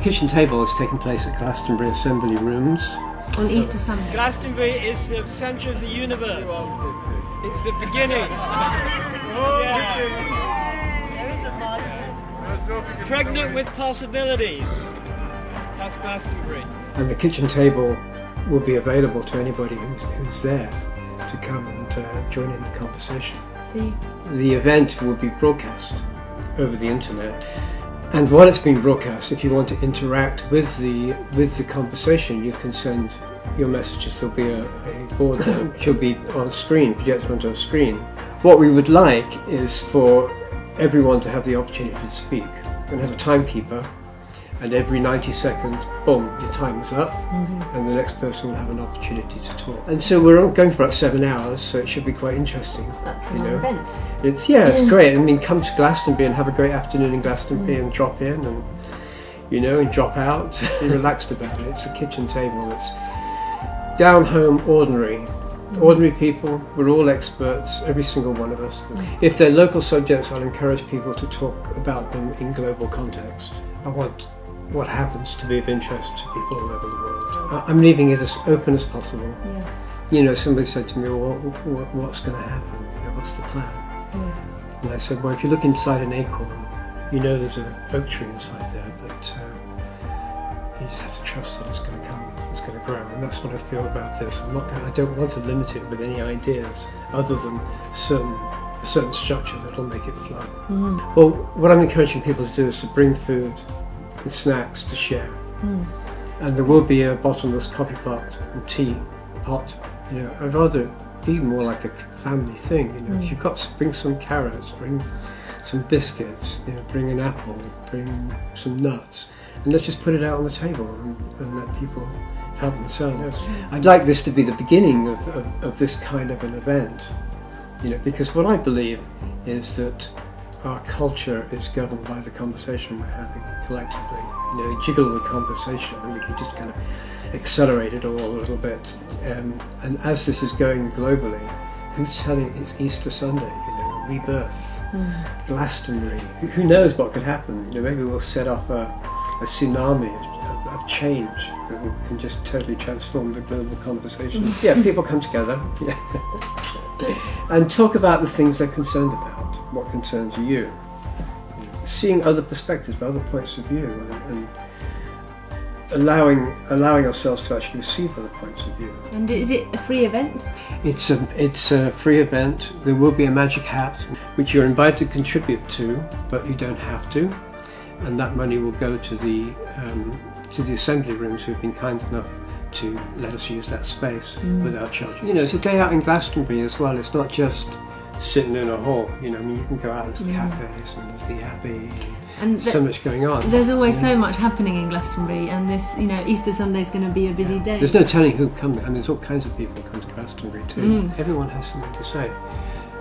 kitchen table is taking place at Glastonbury Assembly Rooms. On Easter Sunday. Glastonbury is the centre of the universe. It's the beginning. Yeah. Pregnant with possibilities. That's Glastonbury. And the kitchen table will be available to anybody who's, who's there to come and uh, join in the conversation. See? The event will be broadcast over the internet. And while it's being broadcast, if you want to interact with the with the conversation, you can send your messages. There'll be a, a board which will be on screen, projected onto a screen. What we would like is for everyone to have the opportunity to speak. We're have a timekeeper, and every 90 seconds, boom, your time is up, Mm-hmm. and the next person will have an opportunity to talk. And so we're going for about seven hours, so it should be quite interesting. That's you an know. event. It's yeah, it's great. I mean, come to Glastonbury and have a great afternoon in Glastonbury Mm. and drop in and you know and drop out. Be relaxed about it. It's a kitchen table. It's down home, ordinary, Mm. ordinary people. We're all experts, every single one of us. Mm. If they're local subjects, I'll encourage people to talk about them in global context. I want what happens to be of interest to people all over the world. I'm leaving it as open as possible. Yeah. You know, somebody said to me, well, what, what, what's going to happen? You know, what's the plan? yeah. And I said, well, if you look inside an acorn, you know there's an oak tree inside there, but uh, you just have to trust that it's going to come, it's going to grow. And that's what I feel about this. I'm not I don't want to limit it with any ideas other than certain, a certain structure that'll make it flow. Mm. Well, what I'm encouraging people to do is to bring food and snacks to share. Mm. And there will be a bottomless coffee pot and tea pot. You know, I'd rather be more like a family thing. You know, Mm. if you've got s- bring some carrots, bring some biscuits, you know, bring an apple, bring some nuts, and let's just put it out on the table and, and let people help themselves. I'd like this to be the beginning of, of, of this kind of an event. You know, because what I believe is that our culture is governed by the conversation we're having collectively. You know, jiggle the conversation, and we can just kind of accelerate it all a little bit. Um, and as this is going globally, who's telling it's Easter Sunday? You know, rebirth, Mm. Glastonbury. Who, who knows what could happen? You know, maybe we'll set off a, a tsunami of, of, of change that can just totally transform the global conversation. yeah, people come together. and talk about the things they're concerned about, what concerns you. Seeing other perspectives, other points of view, and, and allowing allowing ourselves to actually receive other points of view. And is it a free event? It's a it's a free event. There will be a magic hat which you're invited to contribute to, but you don't have to, and that money will go to the um, to the assembly rooms who've been kind enough to let us use that space without charge. You know, it's a day out in Glastonbury as well. It's not just sitting in a hall. You know, I mean, you can go out. There's cafes and there's the Abbey. And so much going on. there's always so much happening in Glastonbury, and this, you know, Easter Sunday is going to be a busy day. There's no telling who comes. I mean, there's all kinds of people come to Glastonbury too. Mm. Everyone has something to say,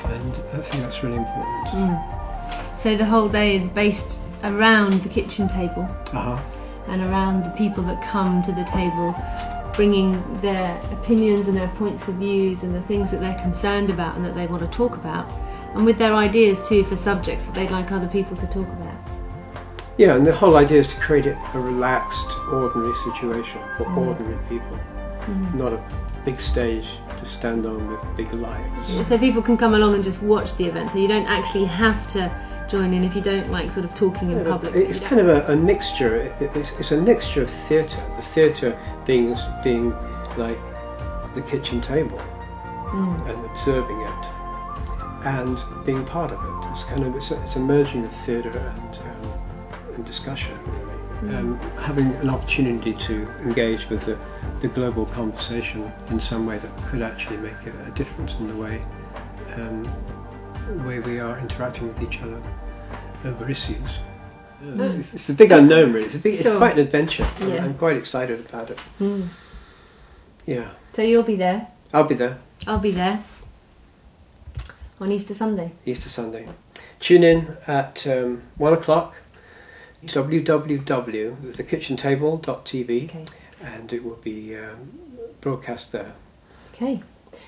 and I think that's really important. Mm. So the whole day is based around the kitchen table Uh-huh. and around the people that come to the table, bringing their opinions and their points of views and the things that they're concerned about and that they want to talk about, and with their ideas too for subjects that they'd like other people to talk about. Yeah, and the whole idea is to create a relaxed, ordinary situation for Mm. ordinary people, not a big stage to stand on with big lights. So people can come along and just watch the event, so you don't actually have to join in if you don't like sort of talking in Yeah, public. It's kind of a, a mixture. It, it's, it's a mixture of theatre. The theatre being being like the kitchen table Mm. and observing it, and being part of it. It's kind of it's a, it's a merging of theatre and um, and discussion. Really, um, having an opportunity to engage with the, the global conversation in some way that could actually make a, a difference in the way um, way we are interacting with each other over issues. It's, it's the big unknown, really. It's, big, it's quite an adventure. I'm- Yeah. I'm quite excited about it. Mm. Yeah, So you'll be there. I'll be there I'll be there on Easter Sunday. Easter Sunday. Tune in at um, one o'clock. www.thekitchentable.tv Okay. and it will be um, broadcast there. Okay.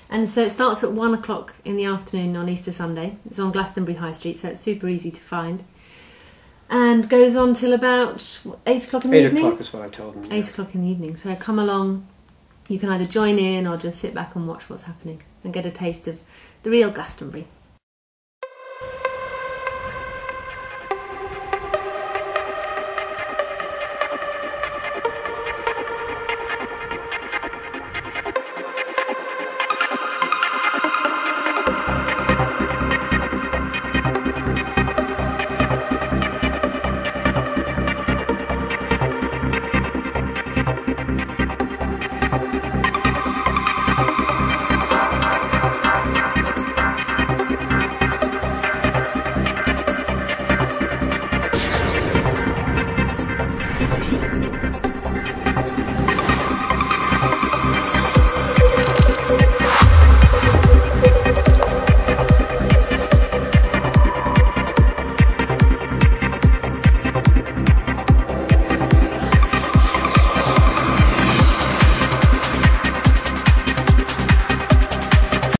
And so it starts at one o'clock in the afternoon on Easter Sunday. It's on Glastonbury High Street, so it's super easy to find. And goes on till about eight o'clock in the Eight evening. o'clock is what I told them. Eight o'clock in the evening. So come along. You can either join in or just sit back and watch what's happening and get a taste of the real Glastonbury.